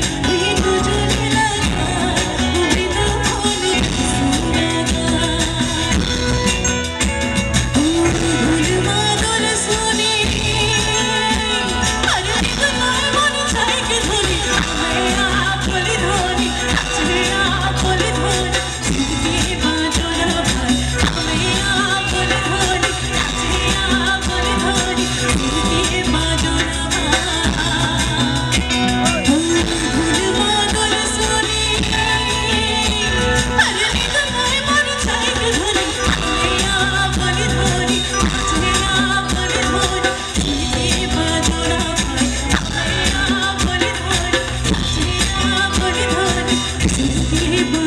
time Give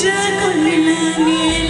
तुझको मिलने